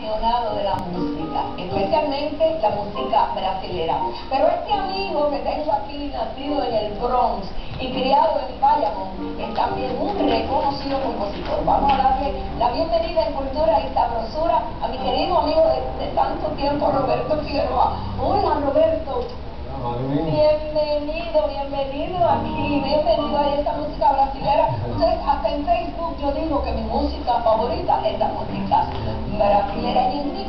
apasionado de la música, especialmente la música brasilera. Pero este amigo que tengo aquí, nacido en el Bronx y criado en Bayamón, es también un reconocido compositor. Vamos a darle la bienvenida en cultura y sabrosura a mi querido amigo de, de tanto tiempo, Roberto Figueroa. Hola, Roberto. Bienvenido, bienvenido aquí, bienvenido a esta música brasilera. Entonces, hasta en Facebook yo digo que mi música favorita es la música brasilera. ¿Y en ti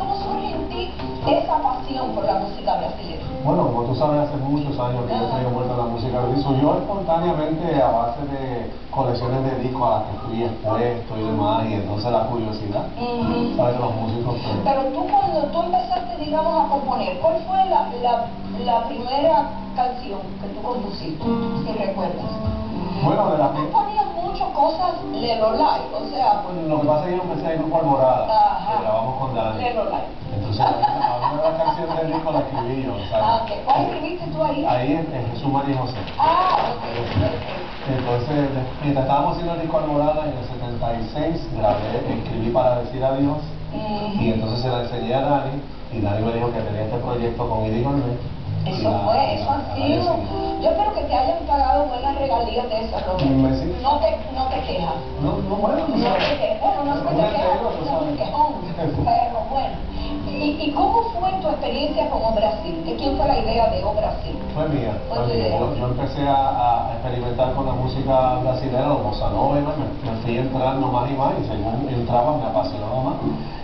esa pasión por la música brasilera? Bueno, como tú sabes, hace muchos años que yo estoy envuelto en la música brasilera. Surgió espontáneamente a base de colecciones de discos a las que fui expuesto y demás, y entonces la curiosidad, ¿sabes? los músicos. Pues. Pero tú cuando tú empezaste, digamos, a componer, ¿cuál fue la, la, la primera canción que tú compusiste, si recuerdas? Bueno, de las Tú ponías muchas cosas Lelo Live, o sea... Bueno, lo que pasa es que yo empecé en Grupo Alborada, que grabamos con Dani. Lelo Live. Entonces, canciones del disco la escribí yo, ¿sabes? Ah, okay. ¿Cuál escribiste tú ahí? Ahí es Jesús María José. Ah, ok. Entonces, mientras estábamos haciendo el disco Alborada, en el 76 grabé, escribí para decir adiós, y entonces se la enseñé a Dani, y Dani me dijo que tenía este proyecto con Idi Gourmet. Eso fue, eso ha sido. Yo espero que te hayan pagado buenas regalías de eso, Roberto. No te, no te quejas. No, no, bueno, no, no te quejas. Bueno, no es que te quejas, es un quejón, pero bueno. ¿Y, ¿Y, cómo fue tu experiencia con O Brasil? ¿De quién fue la idea de O Brasil? Fue mía. Fue mía. Yo, yo, empecé a, a, experimentar con la música brasileña, la bossa nova, y me, me, fui entrando más y más, y según entraba me apasionaba más.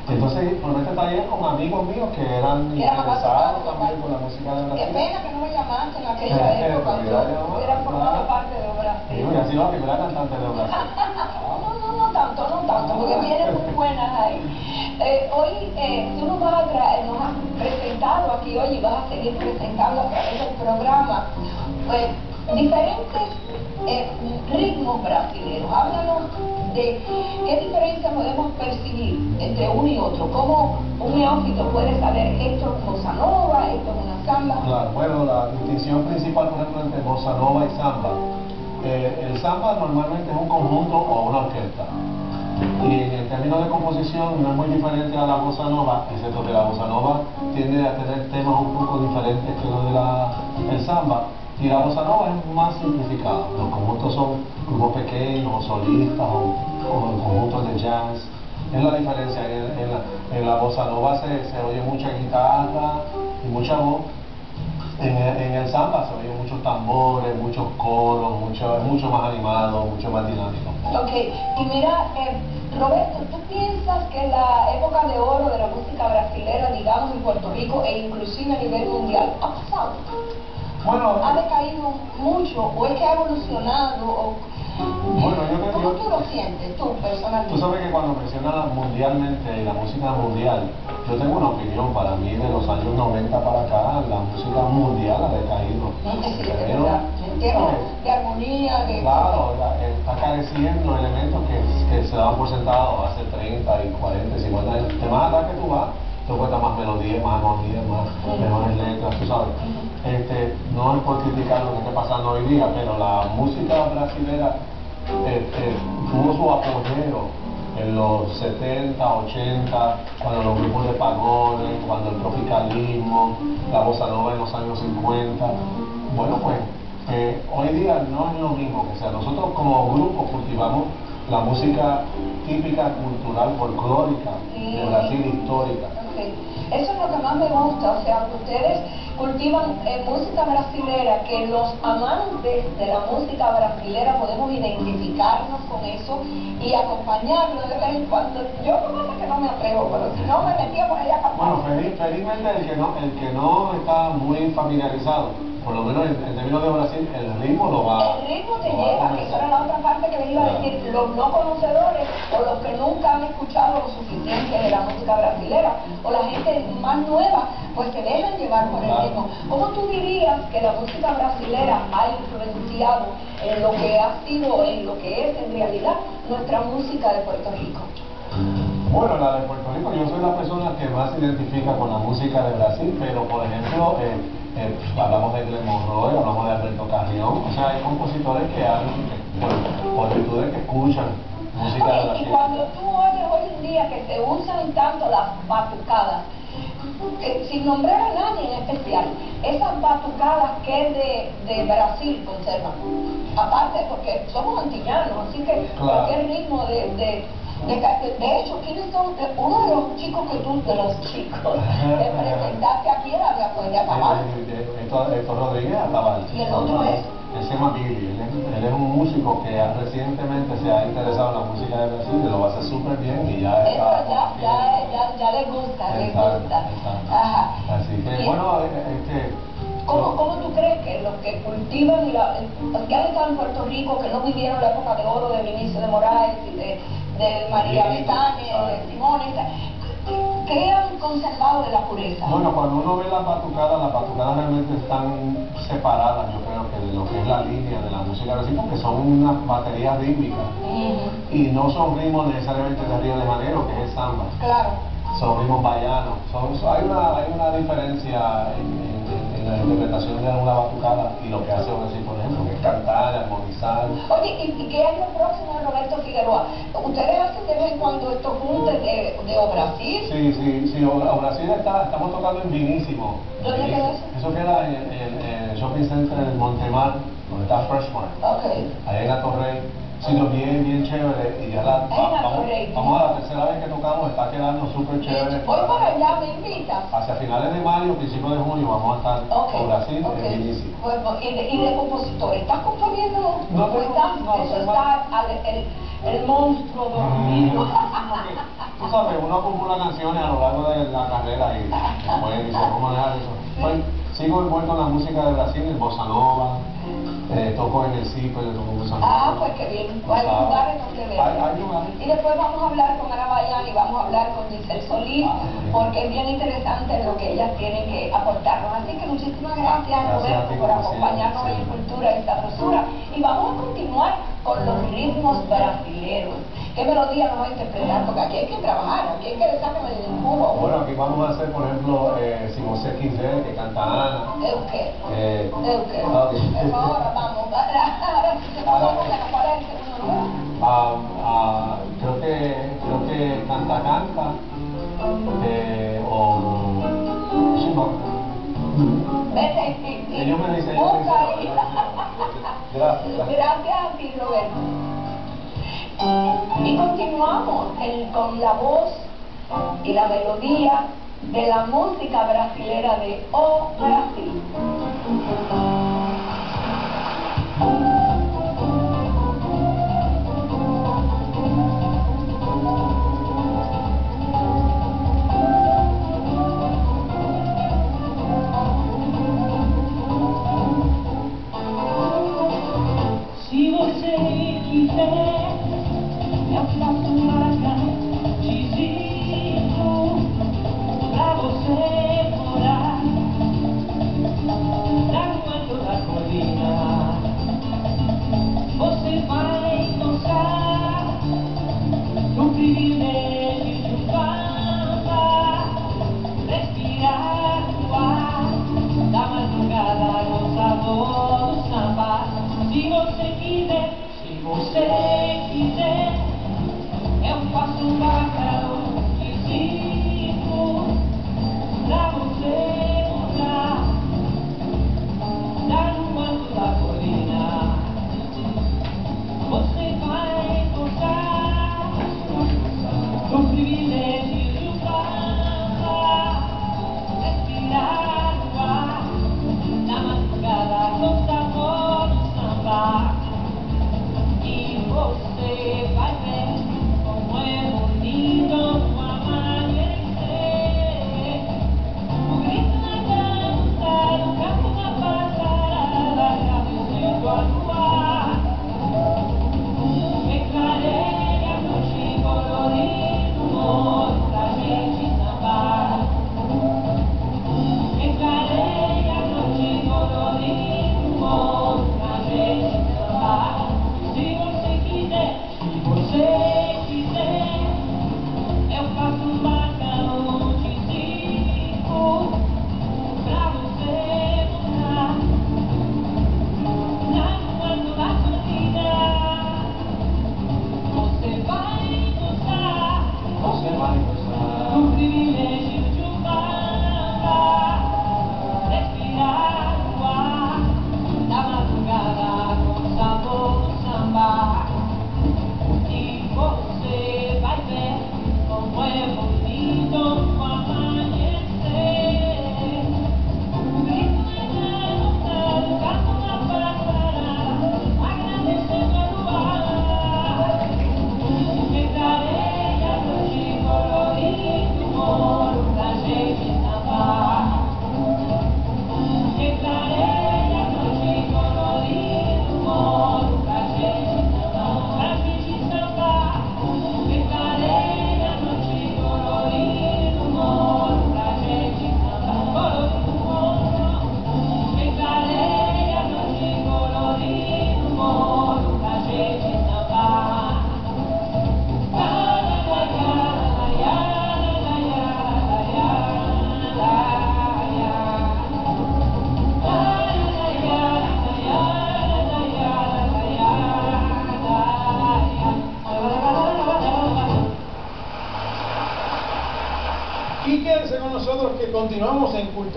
Entonces formé este taller con amigos míos que eran interesados también con la música de Brasil. Qué pena que no me llamaste en aquella época, yo hubiera formado parte de O Brasil. Y sido la primera cantante de O Brasil. porque vienen muy buenas ahí. Eh, hoy eh, tú nos vas a traer, nos has presentado aquí hoy y vas a seguir presentando a través del programa eh, diferentes eh, ritmos brasileños. Háblanos de qué diferencia podemos percibir entre uno y otro. ¿Cómo un neófito puede saber esto es bossa nova, esto es una samba? Claro, bueno, la distinción principal, por ejemplo, entre bossa nova y samba. Eh, el samba normalmente es un conjunto o una términos de composición no es muy diferente a la bossa nova, excepto que la bossa nova tiende a tener temas un poco diferentes que los de la, el samba. Y la bossa nova es más simplificada. Los conjuntos son grupos pequeños, solistas, o, conjuntos de jazz. Es la diferencia. En, la, bossa nova se, oye mucha guitarra y mucha voz. En, en, el samba se oyen muchos tambores, muchos coros, mucho, mucho más animado, mucho más dinámico. Ok, y mira, eh, Roberto, ¿tú piensas que la época de oro de la música brasilera, digamos, en Puerto Rico e inclusive a nivel mundial, ha pasado? Bueno, ¿Ha decaído mucho o es que ha evolucionado? O... Bueno, yo te ¿Cómo tú lo sientes, tú personalmente? Tú sabes que cuando mencionas mundialmente la música mundial, yo tengo una opinión, para mí de los años 90 para acá, la música mundial ha decaído. Sí, sí, términos de armonía, de... Claro, está careciendo elementos que, que se daban por sentado hace 30 y 40 y 50 años. De más atrás que tú vas, te cuesta más melodía, más armonía, más mejores letras, tú sabes. Este, no es por criticar lo que está pasando hoy día, pero la música brasilera este, tuvo su apogeo en los 70, 80, cuando los grupos de pagones, cuando el tropicalismo, la bossa nova en los años 50. Bueno, pues no es lo mismo, o sea, nosotros como grupo cultivamos la música típica, cultural, folclórica de Brasil, histórica. Eso es lo que más me gusta, o sea, que ustedes cultivan eh, música brasilera, que los amantes de la música brasilera podemos identificarnos con eso y acompañarlo de vez en cuando. Yo no que no me atrevo, pero si no me metía por allá capaz. Bueno, feliz, felizmente el que, no, el que no está muy familiarizado, por lo menos en, en términos de Brasil, el ritmo lo va El ritmo te lleva, que eso era la otra parte que me iba a decir, los no conocedores o los que nunca han escuchado lo suficiente de la música brasilera o la gente más nueva, pues se dejan llevar por el ritmo. ¿Cómo tú dirías que la música brasilera ha influenciado en lo que ha sido, en lo que es en realidad nuestra música de Puerto Rico? Bueno, la de Puerto Rico, yo soy la persona que más se identifica con la música de Brasil, pero por ejemplo, eh, eh, hablamos de Glenn Monroe, hablamos de Alberto Carrión, o sea, hay compositores que han, por, por virtud de que escuchan música de Brasil. Y cuando tú oyes hoy en día que se usa llaman tanto las batucadas, sin nombrar a nadie en especial, esas batucadas que de, de Brasil conservan, aparte porque somos antillanos, así que Claro. cualquier ritmo de, de, de, hecho, ¿quiénes son? Eh, Uno de los chicos que tú, de los chicos, que presentaste aquí era de Acuella Cabal. Héctor, Héctor Rodríguez Atabal. Y el otro es. Él se llama Billy, él es, un músico que recientemente se ha interesado en la música de Brasil y lo hace súper bien y ya Eso está. ya, ya, ya, ya le gusta, le gusta. exacto. Ajá. Así que, Y- bueno, es es que... ¿Cómo, ¿Cómo tú crees que los que cultivan, la, los que han estado en Puerto Rico, que no vivieron la época de oro de Vinicio de Moraes y de, María Betania, de. Simón, ¿qué han conservado de la pureza? Bueno, cuando uno ve las batucadas, las batucadas realmente están separadas, yo creo que de lo que es la línea de la música brasileña, porque son unas baterías rítmicas y no son ritmos necesariamente de Río de Janeiro, que es el samba, Claro. son ritmos bayanos. Son, hay, una, hay una diferencia en, en- en la interpretación de una batucada y lo que hace Brasil, por ejemplo, que es cantar, armonizar. Oye, ¿y, y qué año próximo Roberto Figueroa? ¿Ustedes hacen de vez en cuando estos juntes de, de O Brasil? Sí, sí, sí, o- o Brasil está, estamos tocando en Vinísimo. ¿Dónde queda eso? Eso queda en, en el shopping center de Montemar, donde está Freshmart. Ok. Allá en la Torrey, sitio bien, bien chévere. Y ya la, vamos, vamos a la tercera vez que tocamos, está quedando súper chévere. Voy para allá, me invitas. Hacia finales de mayo, principios de junio, vamos a estar Ok, por Brasil en Vinísimo. Pues, y, de, y de compositor, ¿estás componiendo? No, ¿O tengo- estás, no, eso está al- el, el monstruo dormido? Tú sabes, uno acumula canciones a lo largo de la carrera y después dice, ¿cómo dejar eso? Sigo envuelto en la música de Brasil, en bossa nova, eh, toco en el CIPE, yo toco bossa nova. Ah, pues qué bien. Hay lugares donde lugares. Y después vamos a hablar con Ana Bayán y vamos a hablar con Giselle Solís, Ah. Porque es bien interesante lo que ellas tienen que aportarnos. Así que muchísimas gracias, Gracias a Roberto, ti, por acompañarnos siempre, en siempre. Cultura y Sabrosura. Y vamos a continuar con los ritmos brasileros. ¿Qué melodía nos va a interpretar? Porque aquí hay que trabajar, aquí hay que le sacar el jugo. Bueno, aquí vamos a hacer, por ejemplo, eh, Si você quiser, que canta Ana. Euque. Eh, Euque. ok. Eso ahora vamos. Sí hacer cuál es el segundo lugar. ah, ah, creo que creo que canta canta eh, o me ahí. Gracias, gracias. Gracias a ti, Roberto. Y continuamos el- con la voz y la melodía de la música brasilera de O Brasil. Você quiser, eu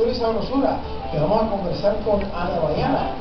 Cultura que vamos a conversar con Ana Bayana.